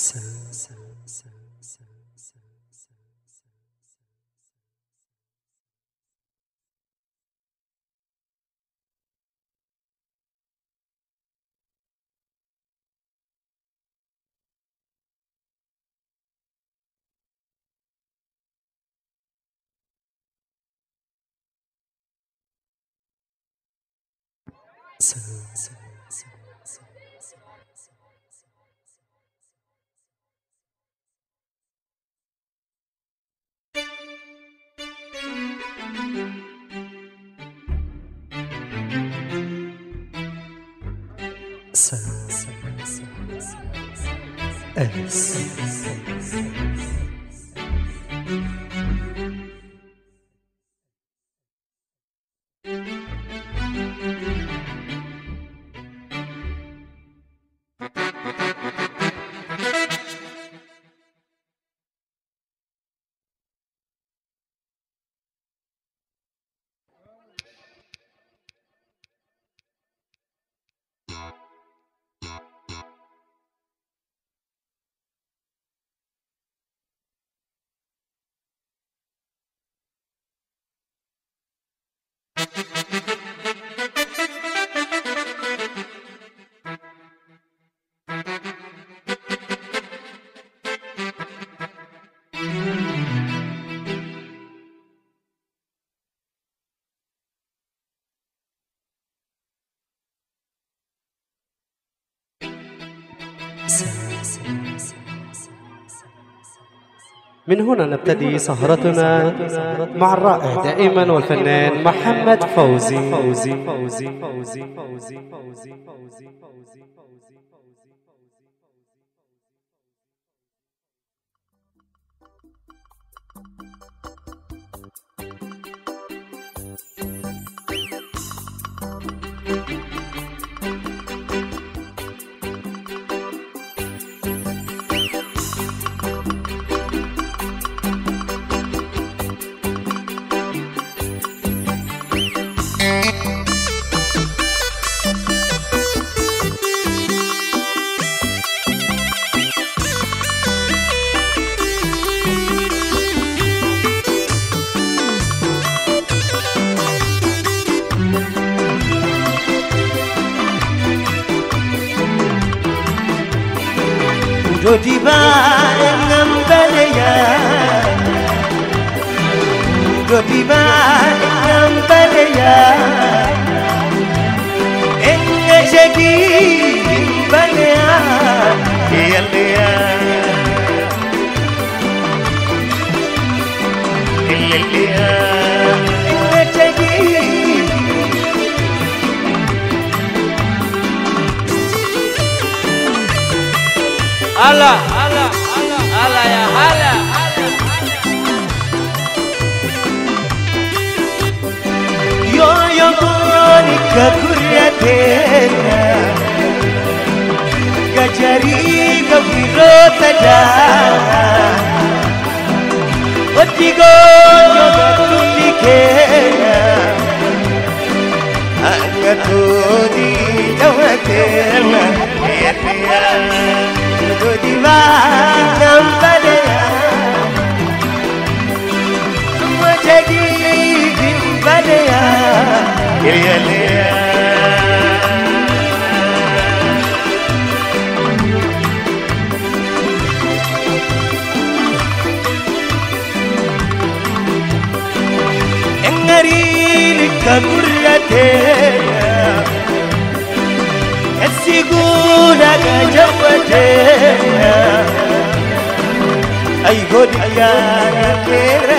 so, so, so. Yes. من هنا نبتدي سهرتنا مع الرائع دائما والفنان محمد فوزي. فوزي فوزي فوزي فوزي فوزي فوزي Dodiba ngambaleya Dodiba ngambaleya Enge jadi balea Yalea Yalea हाला हाला हाला या हाला योयोनिक कुर्यतेन गजरी गविरोत जा ಒಟ್ಟಿಗೋ ತುಲಿಕೆ ಅಂಗ ತೋದಿ ಜವತೇನ Kodiva Nampadaya Semua jadi shigo daga jabbate ai godiya na kera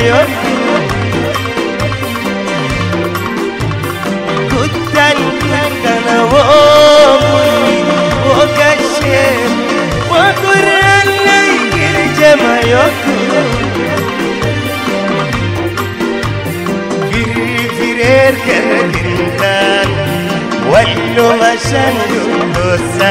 geliyor. Tutten kana waburi wakashe wakurana girjama yokuru Girgirer karagindan Wallu mashan yundusan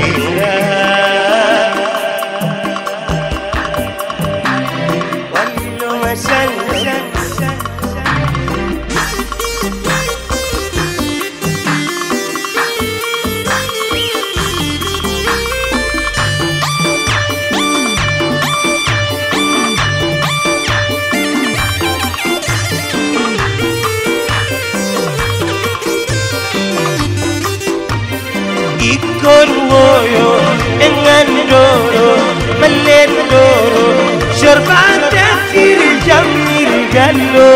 ngoyo engan doro malen doro sharban takir jamir gallo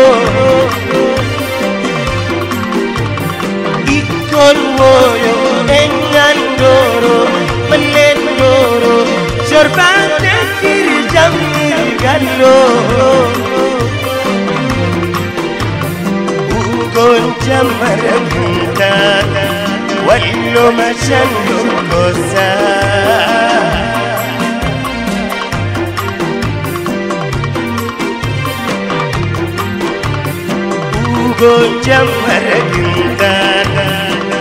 ikon ngoyo engan doro malen doro sharban takir jamir gallo ukon jamar muntana واللمسان mơ xa وجم رجمتان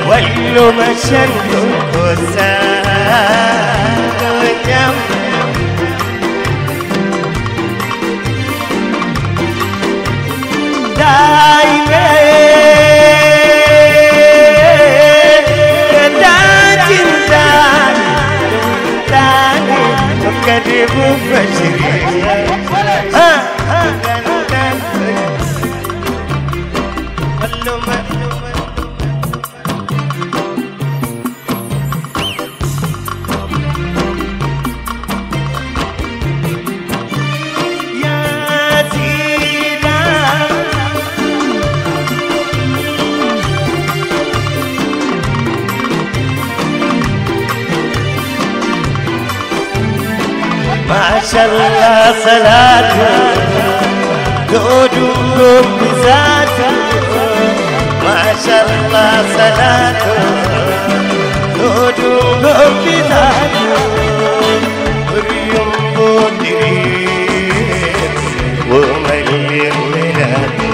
ولو ما شنو كسان وجم دايما treasury. الله صلاته دودكم بذاته ما شاء الله صلاته دودكم بذاته مريم بودرين ومليم ملاته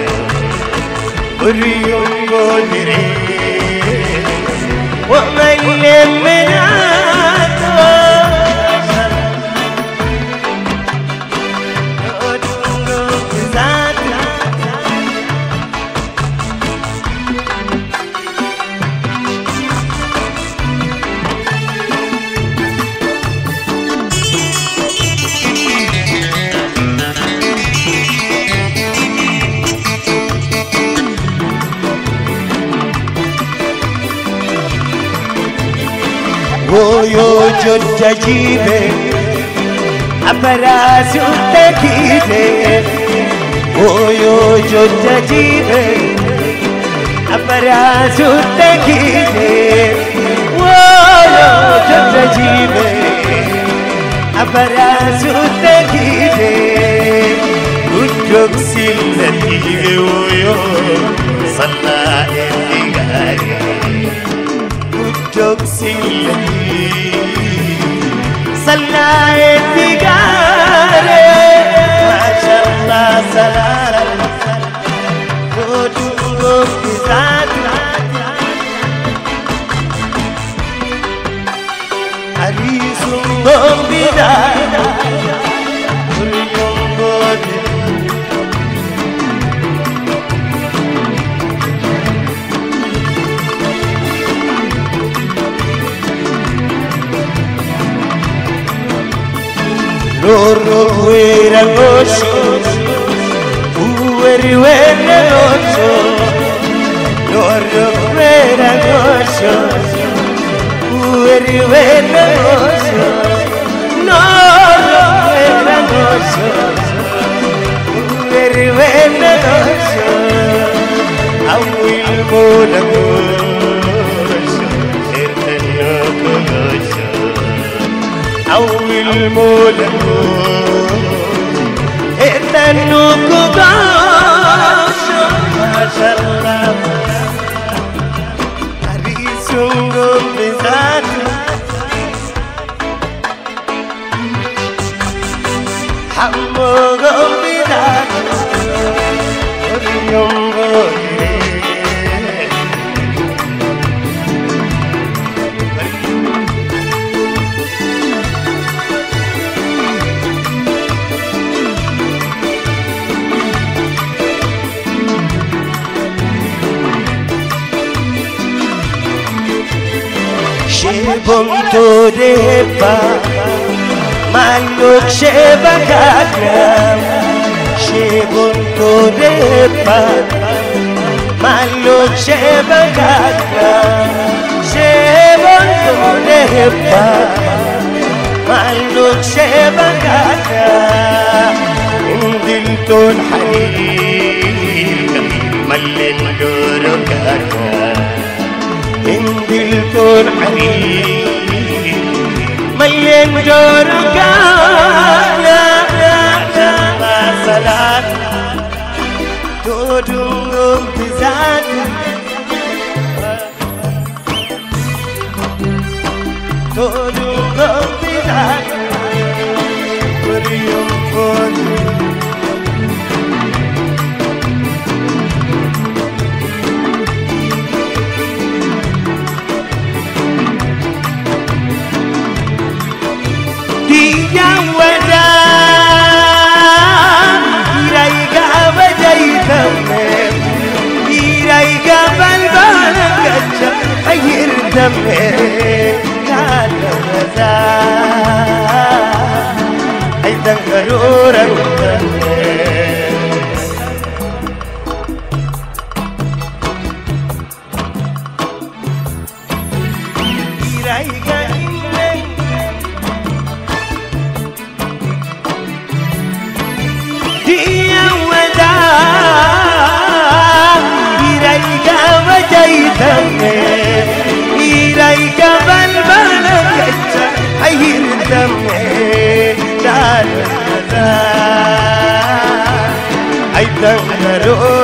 مريم بودرين ومليم ملاته Voglio giungere a parasu takide Voglio giungere a parasu takide Voglio giungere a parasu takide Utruk sillati voglio صلى الدقاري توكسيلتي صلى التجارة ما شاء الله Loro era noche, ueri era noche, loro era noche, ueri era noche, loro era noche, ueri era noche, a un buen amor. باش ما شاء الله. حريصهم بذاته حمهم بذاته اليوم بودي شبم توديبا مالوك شبك أكرم شبم توديبا مالوك شبك أكرم شبم توديبا مالوك شبك أكرم إن دلتون حنين ملين دورك عند الكون حبيبي ملين دورك لا لا لا صلاة تودم بذات أيضا غرورا dia Lord.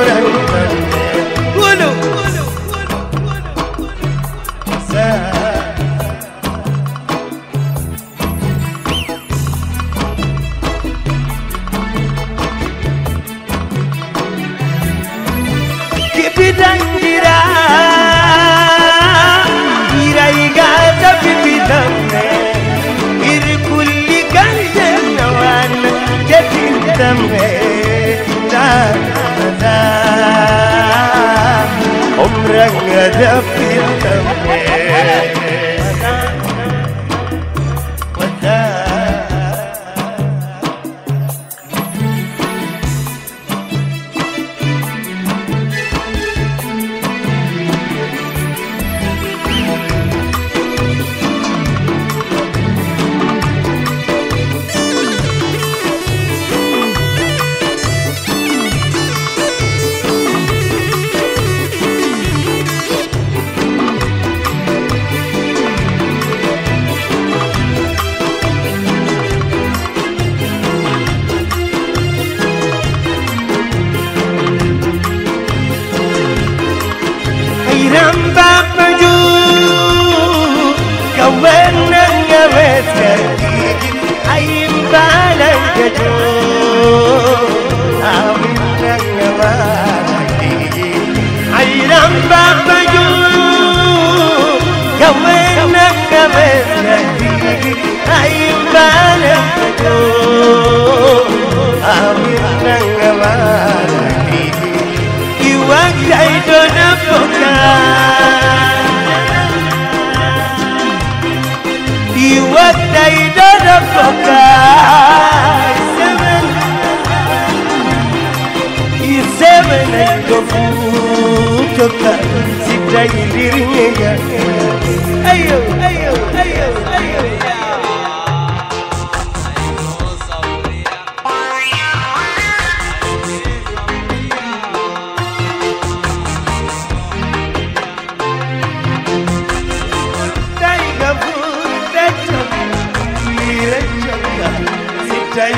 Hey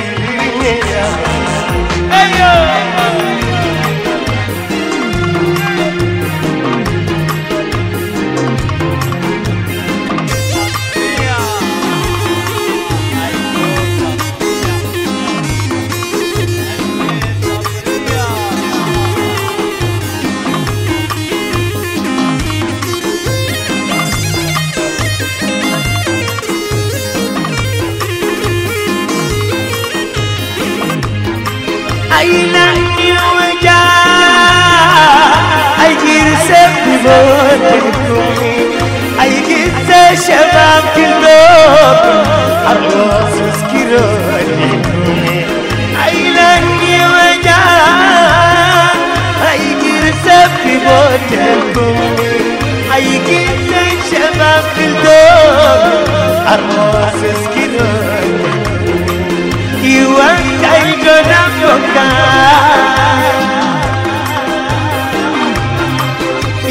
yo! Girse bimotumi ay girse shabab kilo arroz skiro ayla waja ay girse bimotumi ay girse shabab kilo arroz skiro Iwan kay gonna foka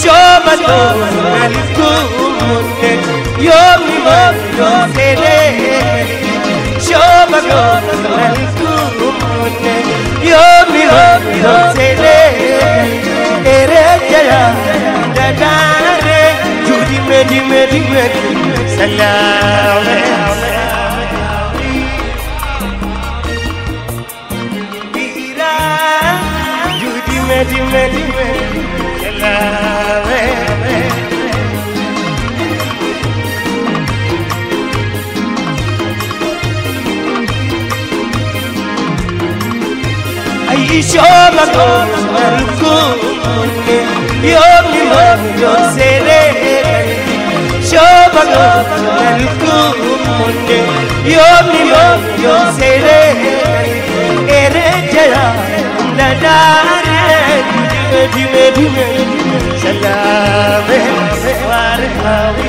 Shobato Alikumute Yomi Yo Sede Shobato Alikumute Yomi Yo Sede Ere Jaya Dadare Judi Medi Medi Medi Salam. Judi Medi Medi Medi. ishonako alkuke yomi moyo sere shobako alkuke yomi moyo sere ere jara nadare dime dime dime salame warhawi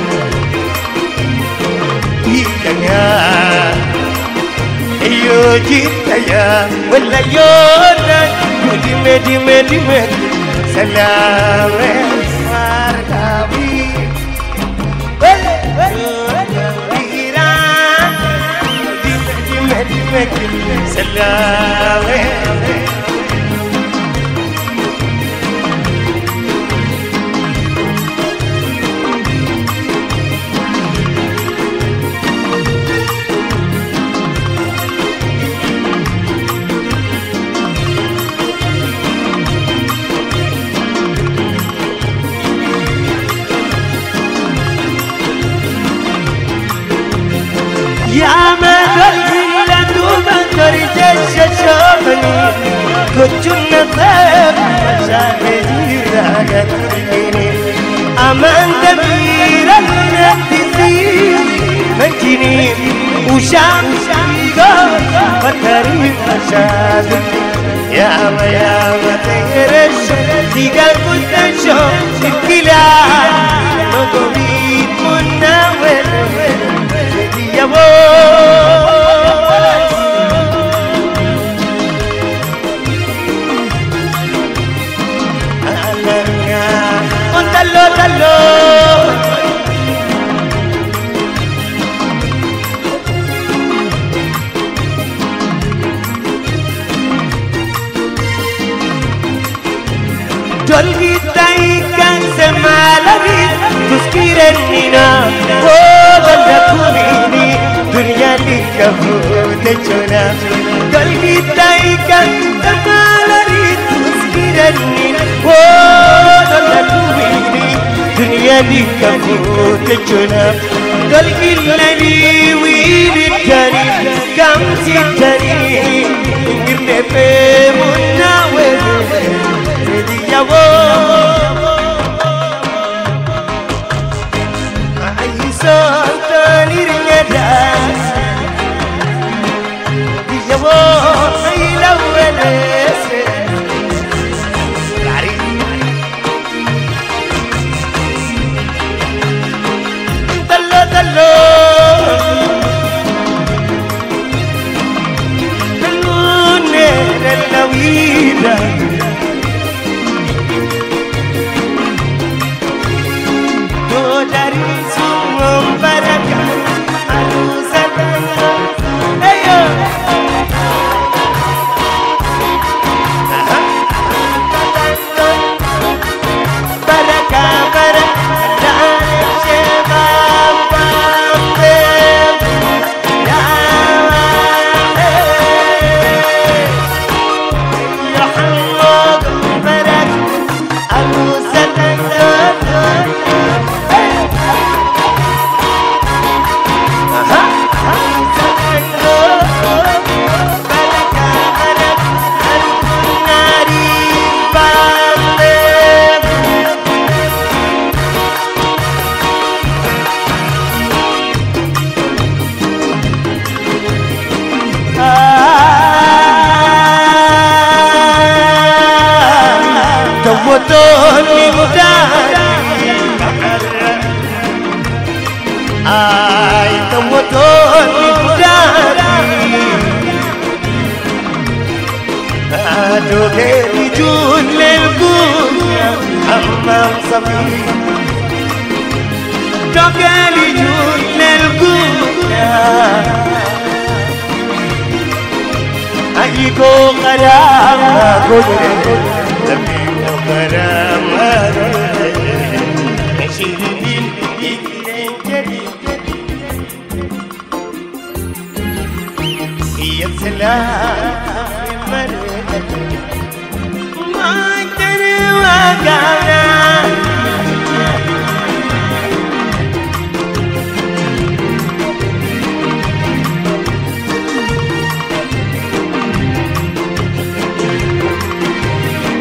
جيتنا ايو جيتنا ولا يونا مدي مدي مدي مدي سلام سارقابي سلام Wala wala Ira Dime dime dime Salame يا مدر الهلة ومدر جيش شوفني كنت النظام مشاهدي راقت فيني أمان de amor. Contalo, talo. Jolgita y canse malavis, tus kirenina, oh, كفوت جنا قلبي تايكا تقال ريت تذكرني وضلك ويلي دنيا دي كفوت جنا قلبي لني ويلي تاني كم تاني قرنا بمنا ودي يا أي صوت لرنا داس هو أي لولي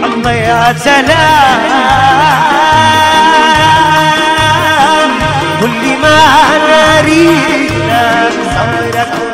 الله يا سلام كل ما نريد صبرك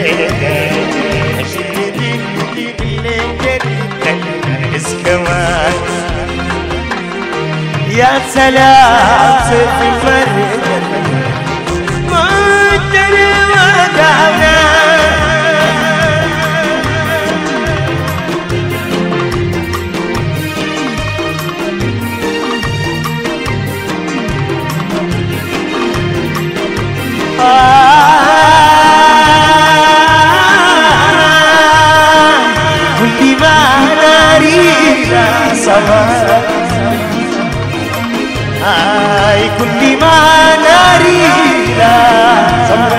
يا سلام في المرة ما تدري ودعنا كل ما نريد صبر. كل ما نريد صبر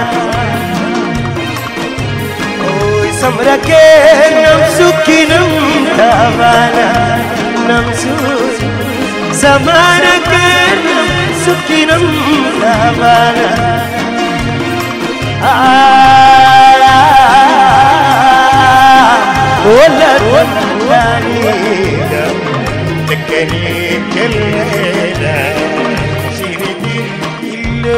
اوي صبرك نمسك نمتابانا نمسك زمانك نمسك نمتابانا ولا تولاني تكني كلنا شيرتي الليل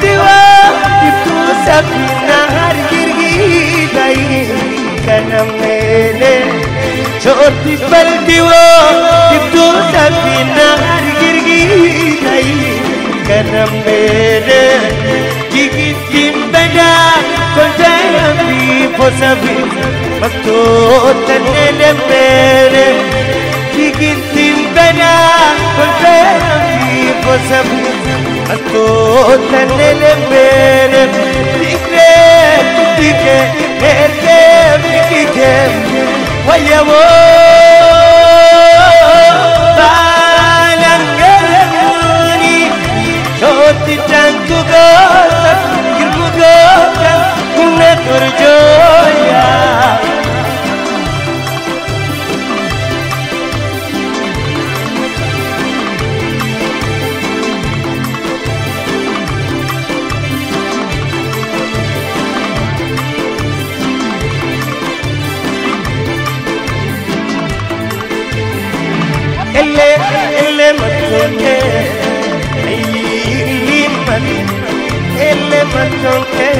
दिवा तू सब नहर गिर गई। कनम मेरे छोटी पल दिवा तू सब नहर गिर गई। कनम तो मेरे किम बना कोई सब। भक्तो तने मेरे किम बना कोई فسبي ascolta nelle bene dikre dikre erke dikre wayawo balangalani shoti tanku gota girmu gota kunna turjoya اللي ille ille matonge ille ille ille matonge ille matonge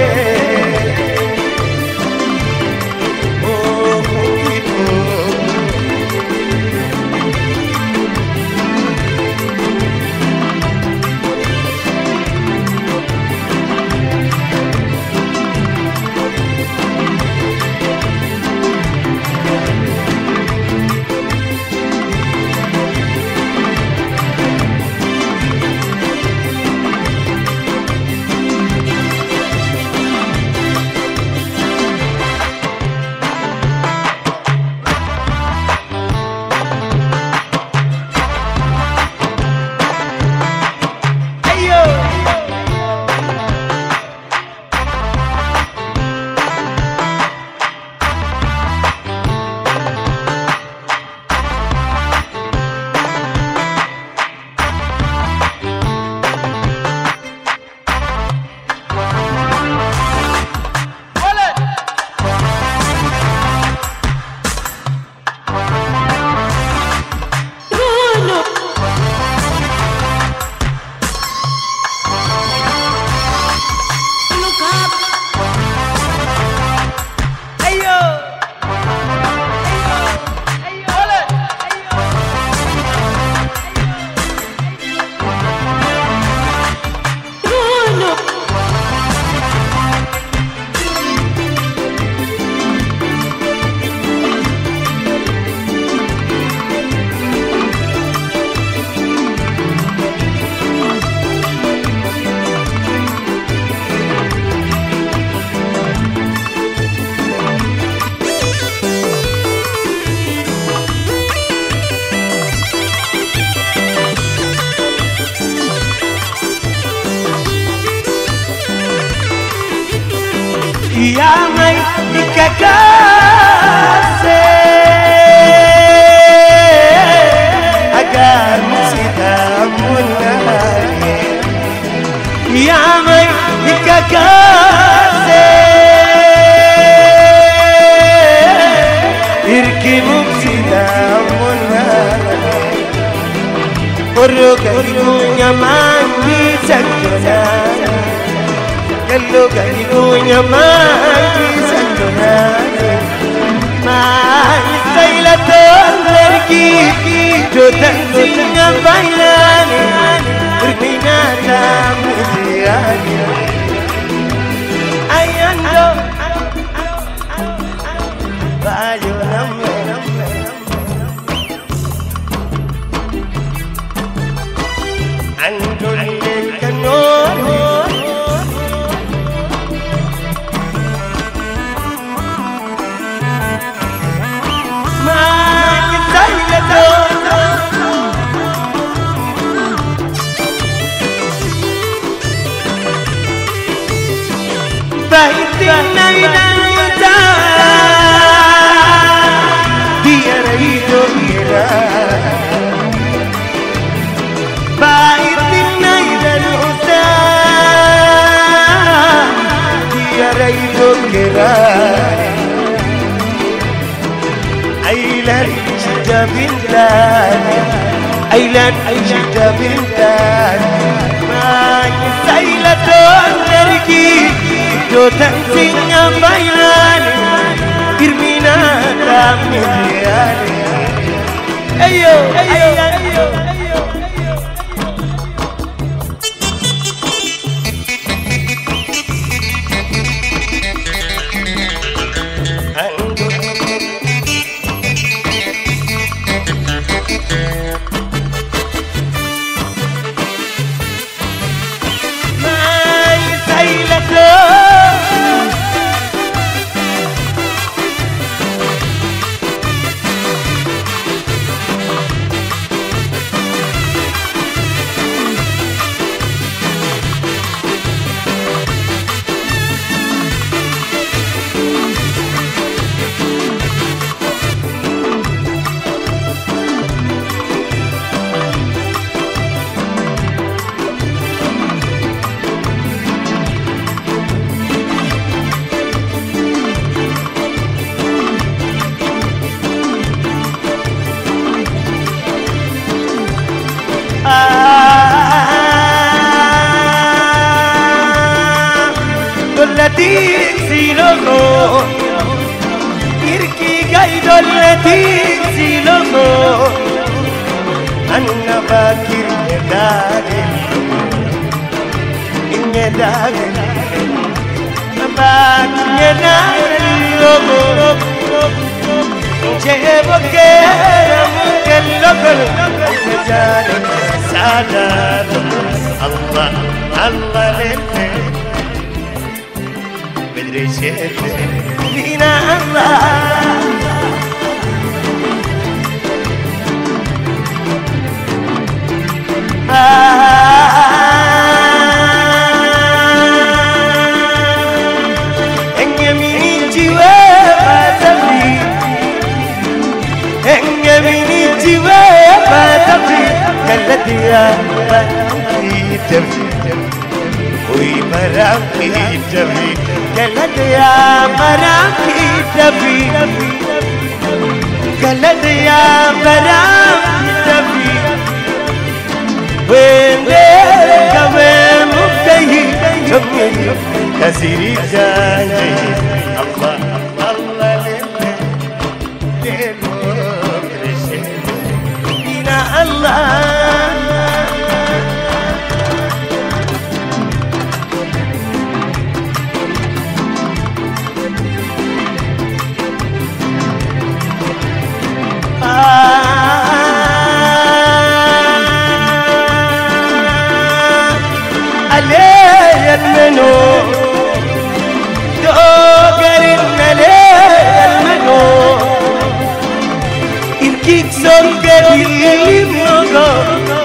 زوجك اللي مضى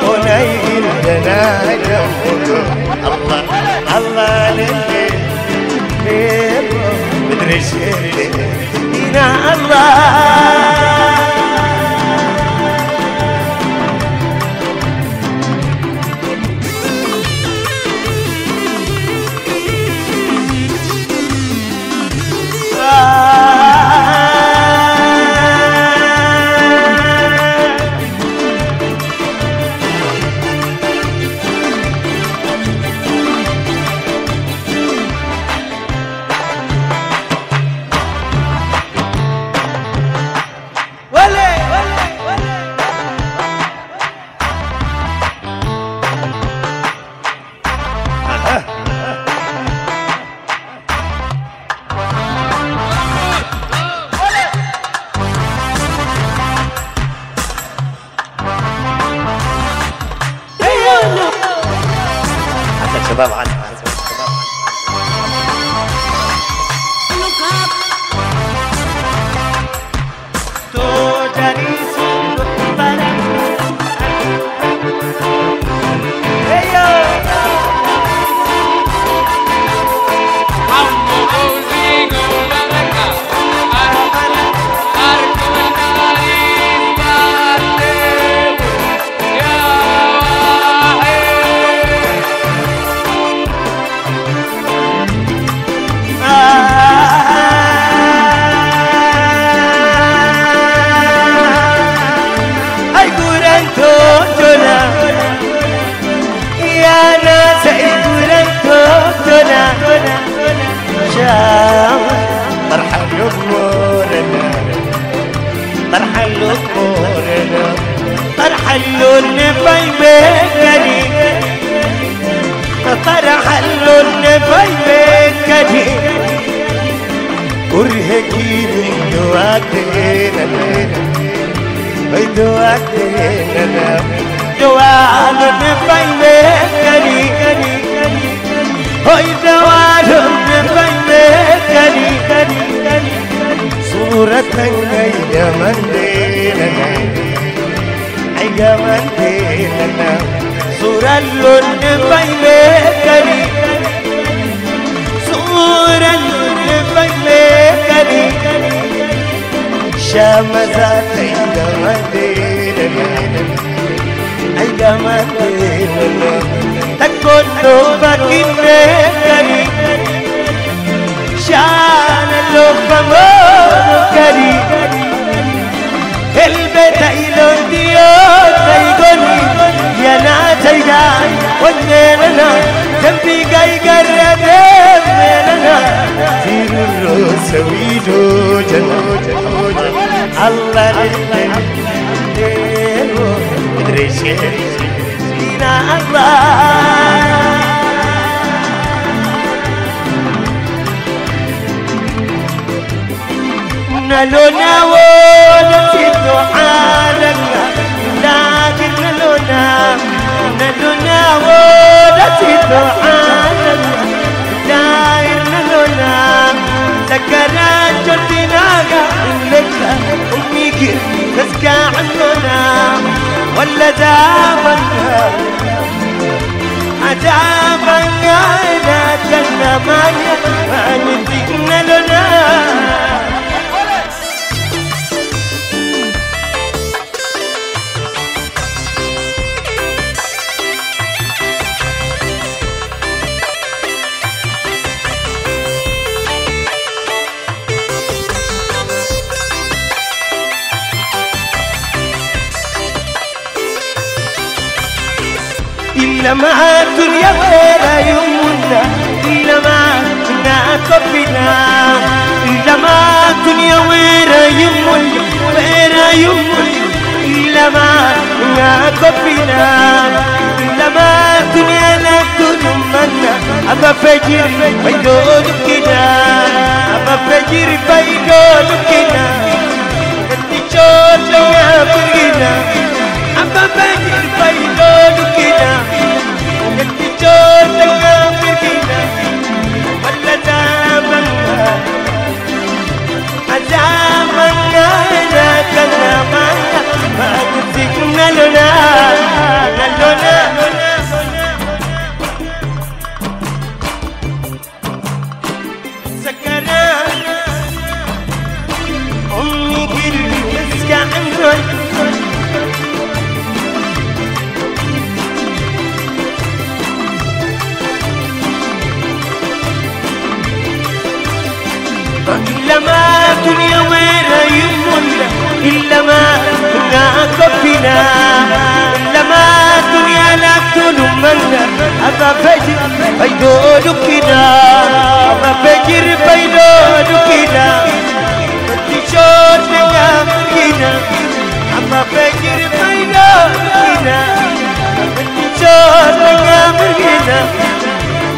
ونايم أنا جنبك الله الله لله مدري شو يا الله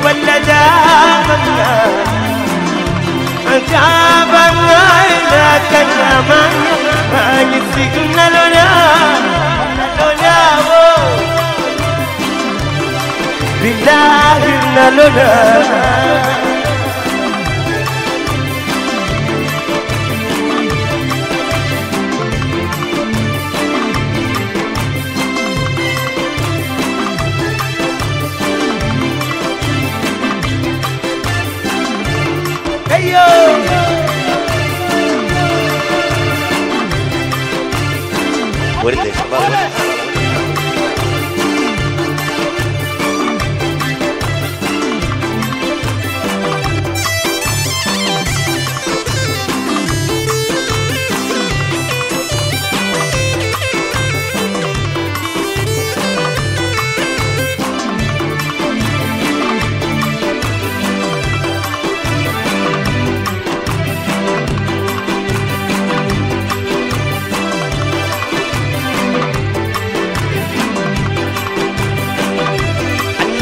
ولا دامنا عذابنا إلى كلام ما يسقنا لنا لنا بالله amor de Deus.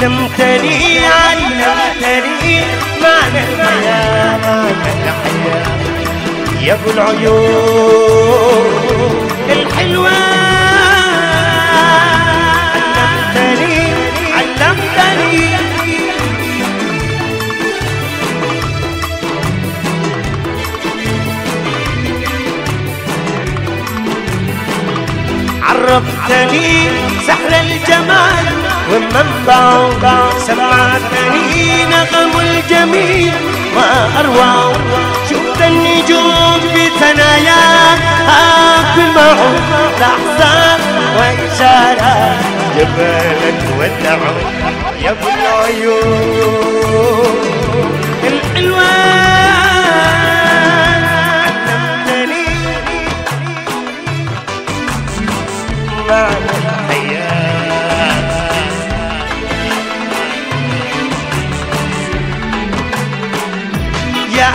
علمتني علمتني معنى الحياة معنى الحياة. يا ابو العيون الحلوة علمتني علمتني عرفتني سحر الجمال ومنبعه سمعتني نغم الجميل ما أروع شفت النجوم في ثناياها في معه لحظات وإشارات جمالك ودعه يا ابو العيون.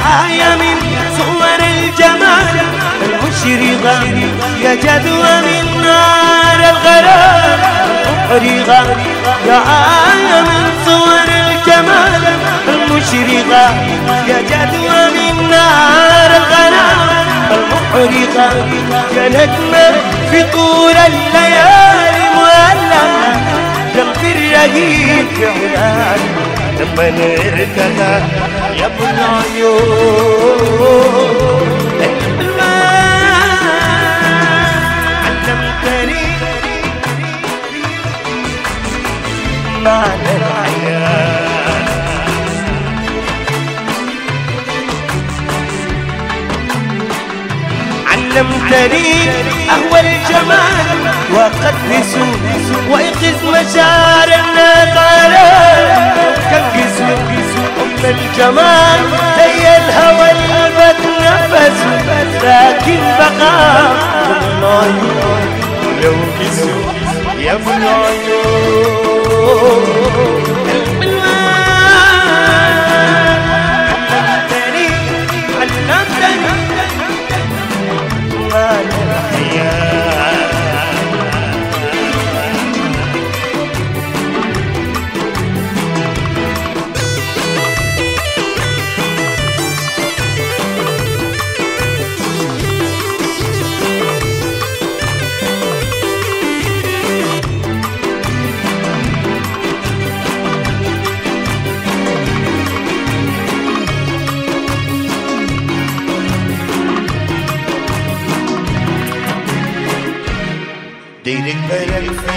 يا آية من صور الجمال المشرقة يا جدوى من نار الغرام. المحرقة يا آية من صور الجمال المشرقة يا جدوى من نار الغرام. المحرقة يا نجمة في طول الليالي مؤلمة جنب الرهيب إعلان لما نرتدى يا علمتني معنى علمتني أهوى الجمال وقدس وإقز مشاعر الناس كنقز أم الجمال زي الهوى اللي بتنفس لكن بقى لو كسوا يا ابو العيون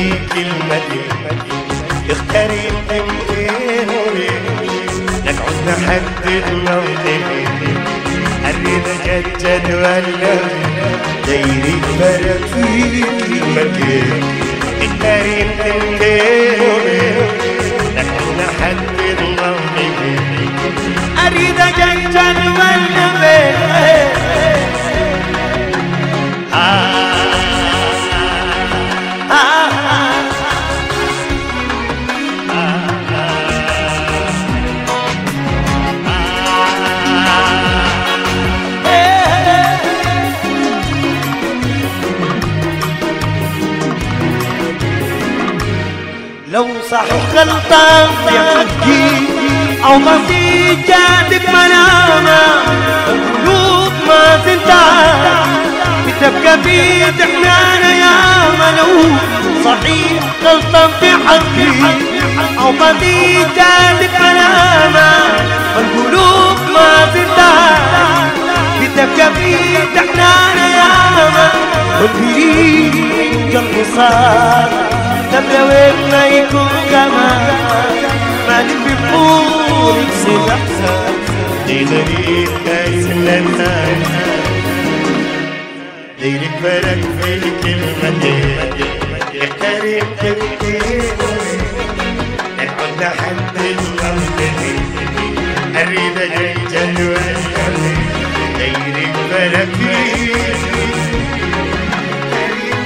في كلمتي اختاري انت غيري نقعد نحدد موقفي اريد اجدد ولا ديرك بالك في كلمتي اختاري نحدد موقفي اريد اجدد ولا آه. صح وغلطان في حقي أو قصدي جاتك منامة القلوب ما تنتهى. بتبقى في تحنانا يا منو صحيح غلطان في حقي. أو قصدي جاتك منامة القلوب ما تنتهى. بتبقى في تحنانا يا منو والبريد قلبي ما نبي بقول سلاحها دينك دايس لنا دينك فرق في الكلمتين يحترم تفكير نحن حد الغلطة أريد أجل والقلب دينك فرق في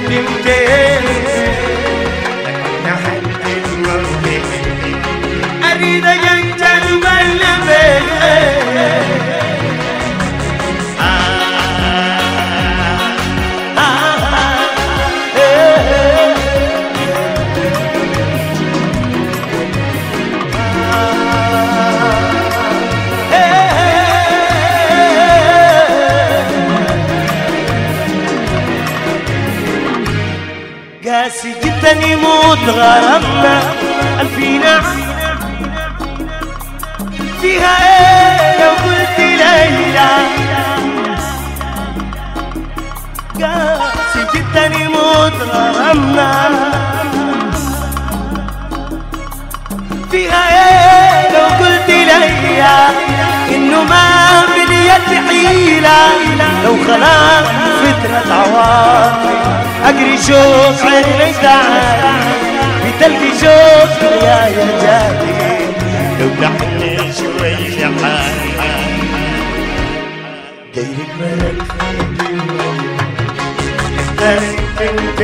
كلمتين يموت غرامنا الفينا فيها إيه لو قلت ليلى؟ قاسي جدا يموت غرامنا فيها إيه لو قلت ليلى؟ إنه ما باليد حيلة لو خلاص فترة عواطف أجري شوف عيني تعال بتلقي شوف يا يا جادي لو نحن شوي حال ديرك ملك اريد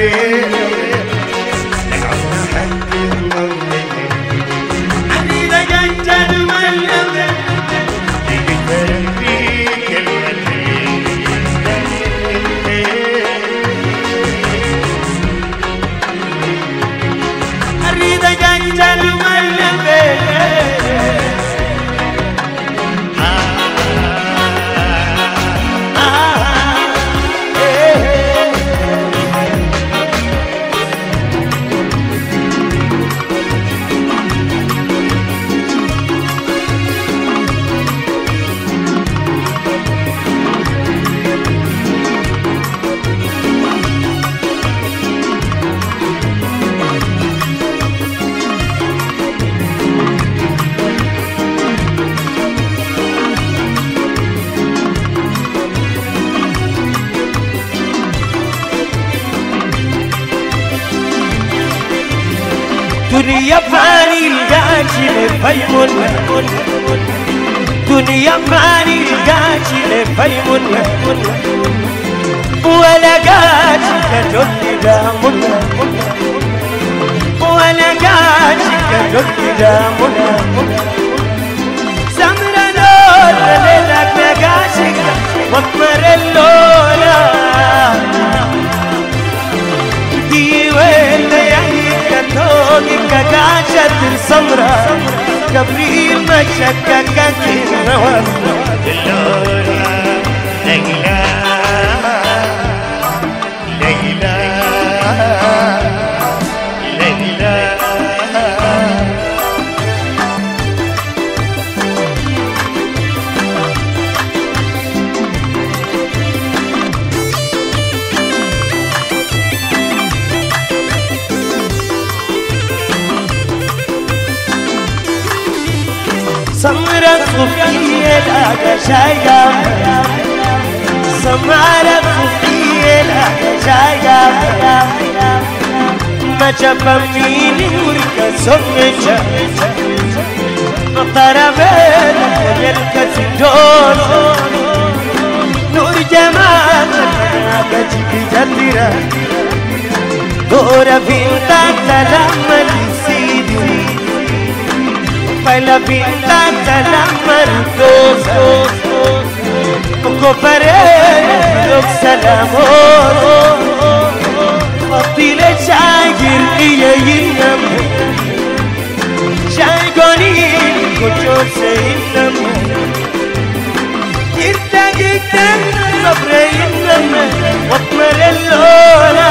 دنيا فاني القاشي فيمون دنيا فاني القاشي فيمون ولا قاشي كجد دامون. ولا قاشي كجد دامون. لولا ليلك نقاشي واكبر اللولا. دي كتوقي كقاشة السمرة. قبري ما شككك النوى سمرة صوفية لا شاية سمرة صوفية لا شاية ما شبميني ورك سمجة طرفين يلك سجون نور جمال بجي جديرة دور فينتا تلمل سيدي पलबिता चला पर दोस्त, को परे लोग सलाम हो। दिल ये लिए चाय शागोनी कुछ से इलम गिरता गिरता सब्र इलम मरे लोला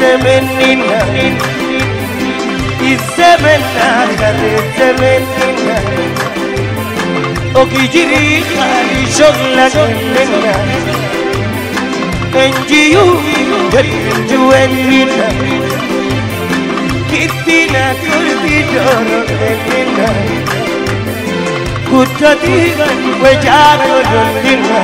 آخر الزمن لنا الزمن آخر الزمن لنا وكيجري خالي شغلك لنا انجيو قلب جوالنا كتنا كردي دور لنا كنت ديغا وجعك لنا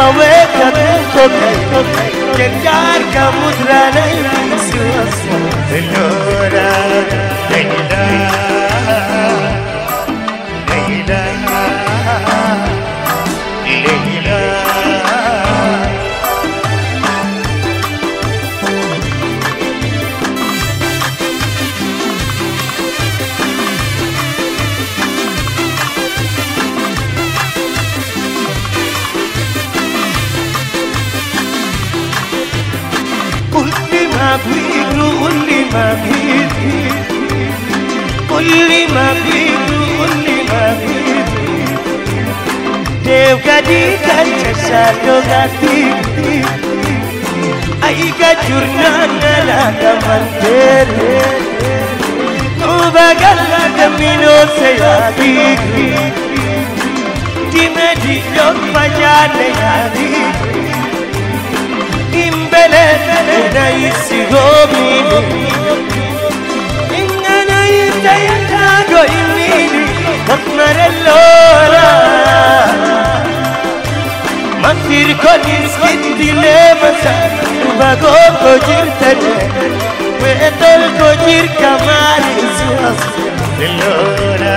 تطويك تنطق جنجار كمدرنا يسوس اللورا ليلى ليلى ما بيقولوا قل لي ما بيقولوا قل لي ما بيقولوا Dev gadi kacha shalo gadi Ai ka churna nala kamantere Tu bagal camino se yadi Dime di lok bajane yadi Imbele na isigomini Ingana itayatago imini Wakmare lora Masir konis kitile masa Ubago ko jirtane Wedol ko jir kamari suas اللورا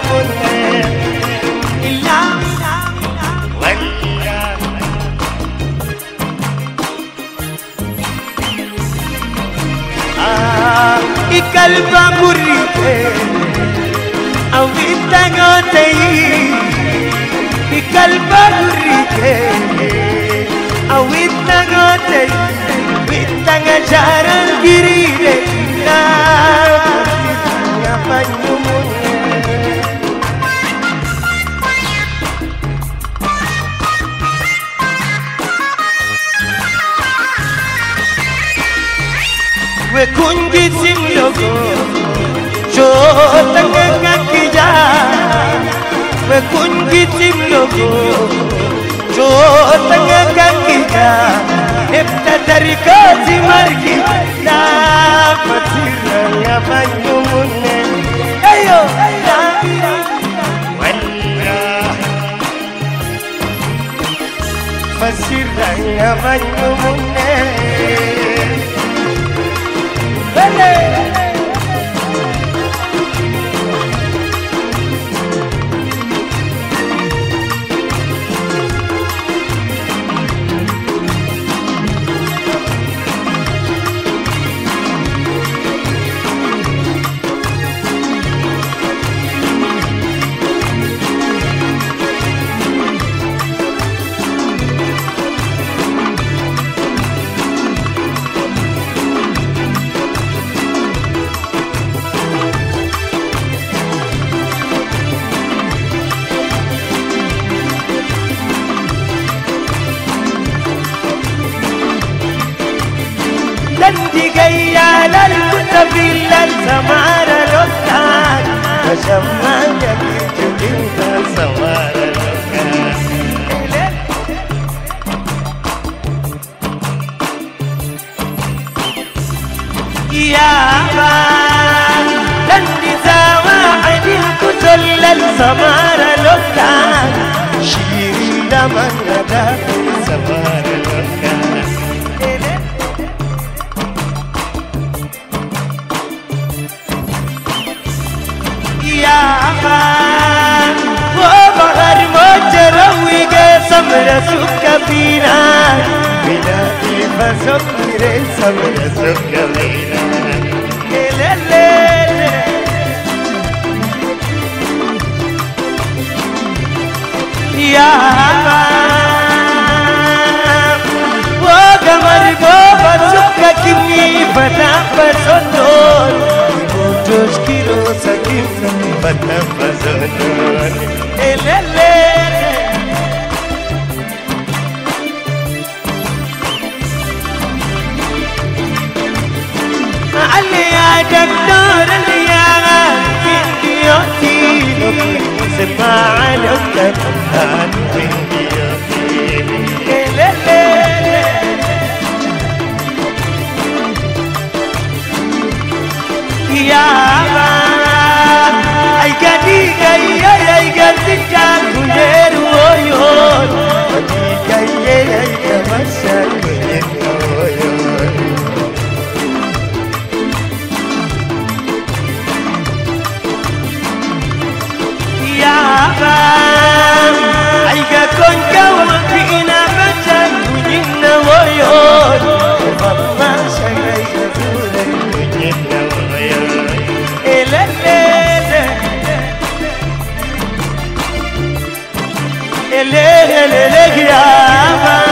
Ikalba Burite, Awita Gotei, Ikalba Burite, Awita Gotei, Vitanga Jaran Girire, Na, Yamanyumune. وكن we kungi simlogo jota kaka kija we kungi simlogo jota kaka kija epta tarika zimargi na patira ya banyumune ayo Fasirang abang umune Hey! جاية للكتب للسمار الوكان وشما سوار الوكاس يا مان دندي سواعد الكتل للسمار الوكان شيرين دمن غدا سوار सुख पीना। बिना सुख रे सब सुख पीना। ले ले या वो गमर, वो बसुक किमी बना बसुक فتنفذون علي يا دكتور اللي يا بيوتي سمع لك يا ay gadi gaya ay gadi jaguler woyon gadi gaya ay kamasa ya ba ay ga kon kawa pina bacha kujinna woyon mama sagay gaduler elele ya ba si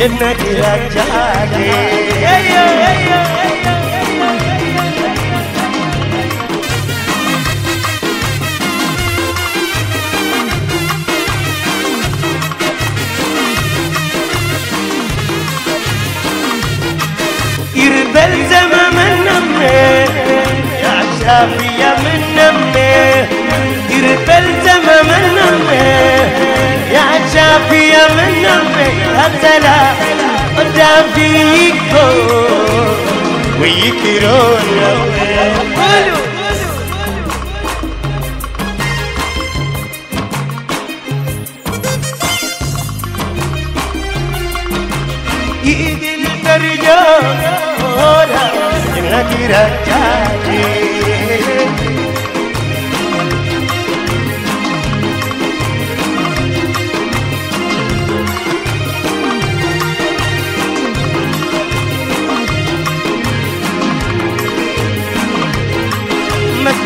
الجنة رجعتي أيوه أيوه أيوه يربل زمان من يا من نمه يا شافية من نمه هزلا قد هذا فيكم ويكرون ايدي الفرجانة انك رجعتي مستودة انتهي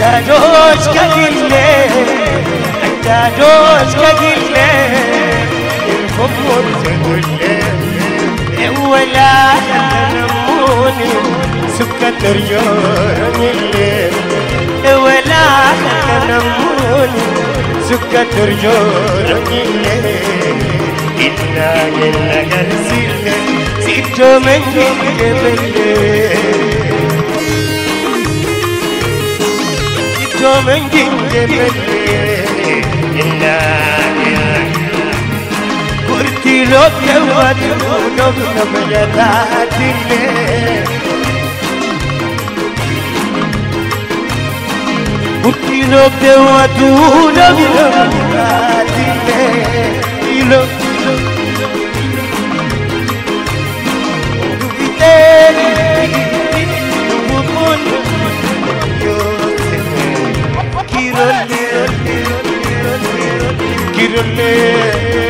أنت جوز كقلة أنت جوز كقلة الخمر ولا تنموني سكة رجال الليل ولا تنموني سكة رجال الليل إنا لله قرسل سيتو من بالليل coming in the Look at what you know, you know, look at what you know, look at what you know, look at what you know, you know திருளே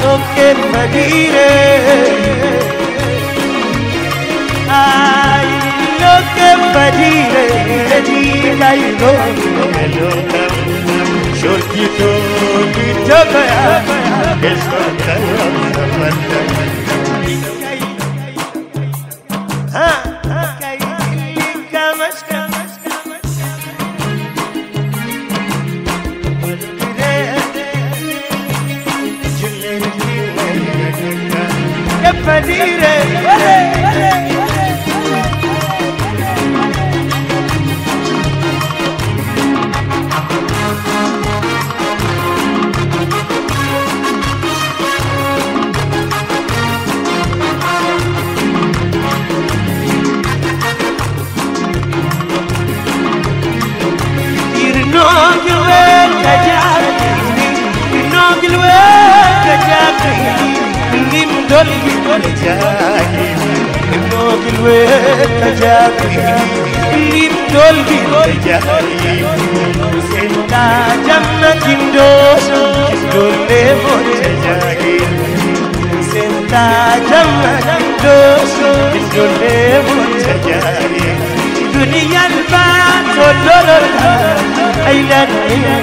हाथों के मदीरे आइलो के मदीरे जी लाइलो हेलो शोर की तो बीत गया इसको करो Padire أيلا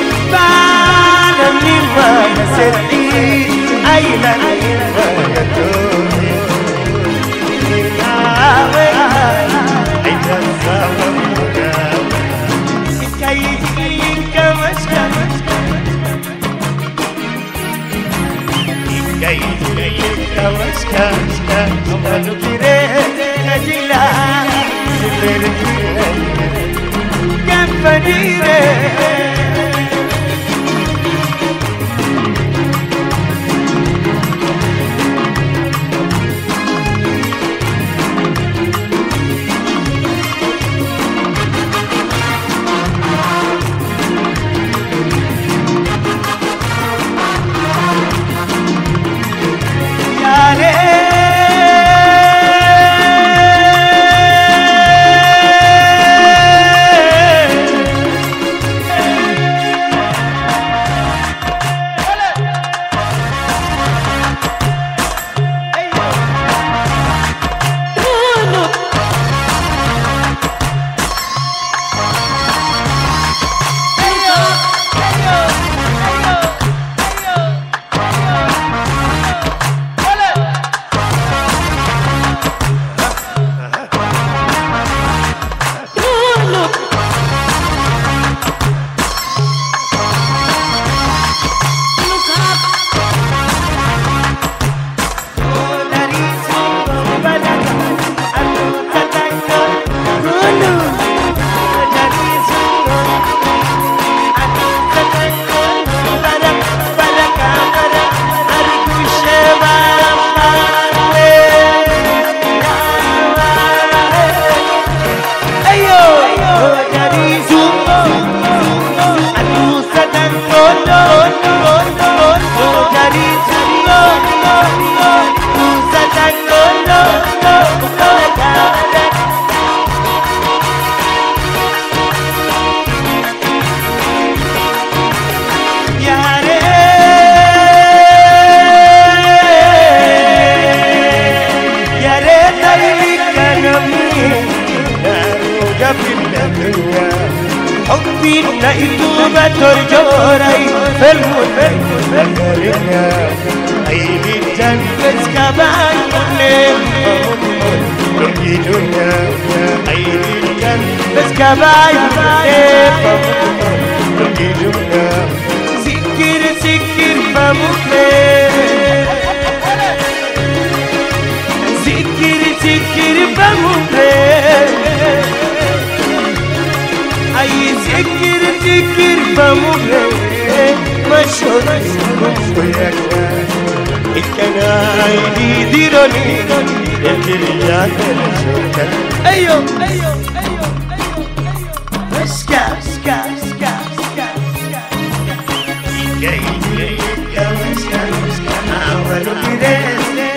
ما يرني ما نسرعي أيلا بينا yavaş kaç kaç Amanı gire necila Dilleri gire Gel fenire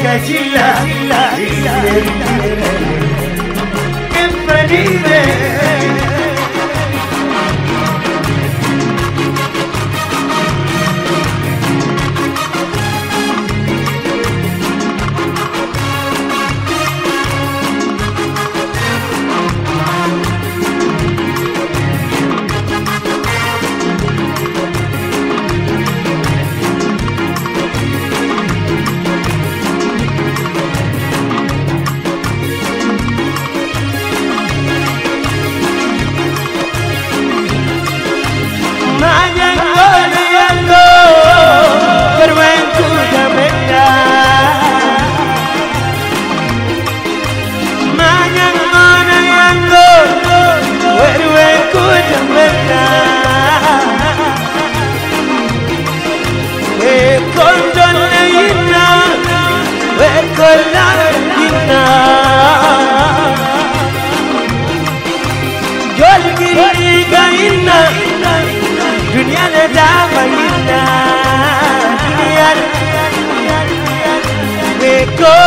Kajila, Kajila, Kajila, Kajila,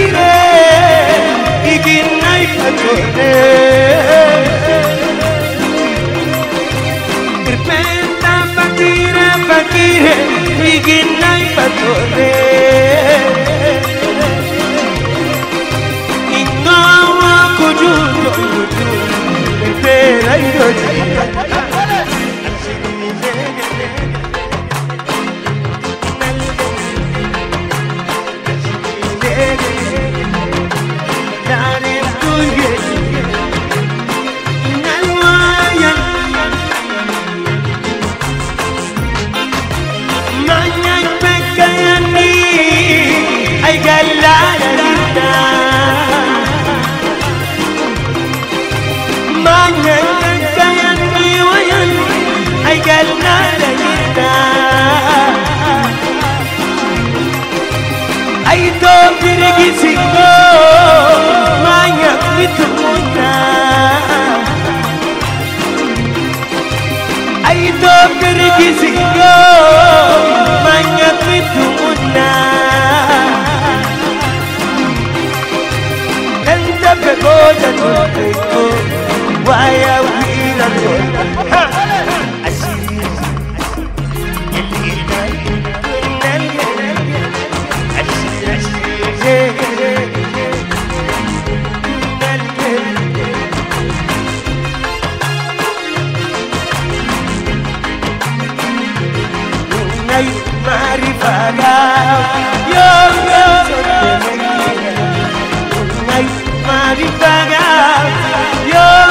ire iginai fatone Kripenta fakire fakire iginai fatone Ingawa kujundo kujundo Kripenta idoji Fisikong banyak ditemukan. Aito kergisikong banyak itu Dan tak begoda Marifaga, yo,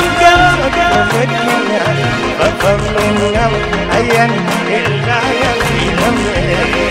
فمنهم أيا إلا يقيهم Marifaga.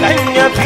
来你们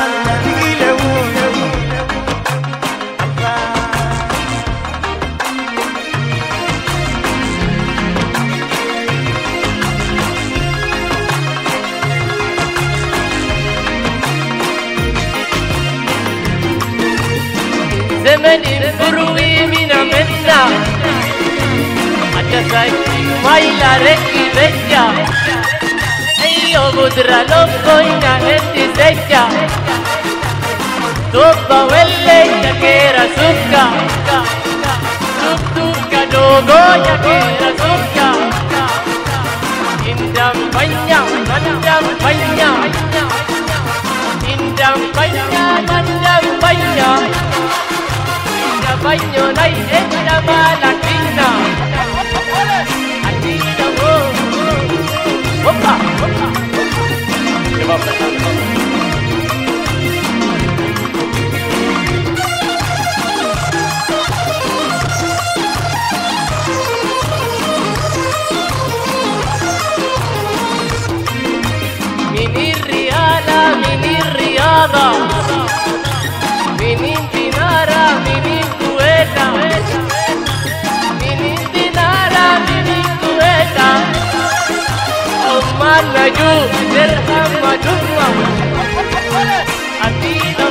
bella, acasai baila reki bella, eyo gudra loco ina enti secha, dopa welle ya kera suka, tuka dogo ya kera suka, indam banya, indam banya, indam banya, indam banya. baño, nay, echa mala quina. Aquina, oh, oh, oh, opa, opa. ملجو درهم ما تظلم الدين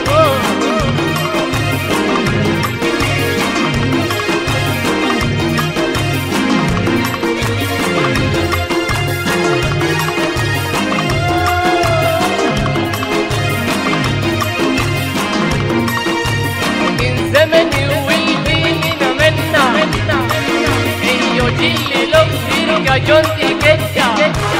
Yo te quería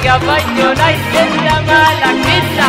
Oiga, pañola la mala quita.